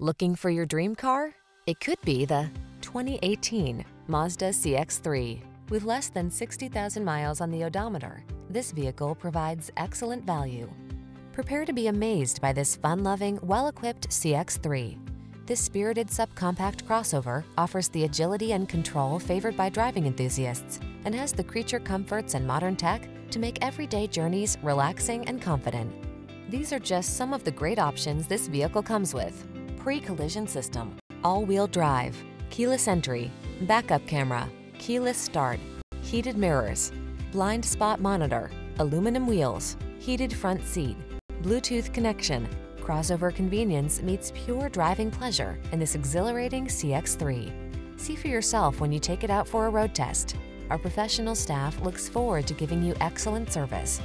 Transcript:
Looking for your dream car? It could be the 2018 Mazda CX-3. With less than 60,000 miles on the odometer, this vehicle provides excellent value. Prepare to be amazed by this fun-loving, well-equipped CX-3. This spirited subcompact crossover offers the agility and control favored by driving enthusiasts and has the creature comforts and modern tech to make everyday journeys relaxing and confident. These are just some of the great options this vehicle comes with pre-collision system, all-wheel drive, keyless entry, backup camera, keyless start, heated mirrors, blind spot monitor, aluminum wheels, heated front seat, Bluetooth connection. Crossover convenience meets pure driving pleasure in this exhilarating CX-3. See for yourself when you take it out for a road test. Our professional staff looks forward to giving you excellent service.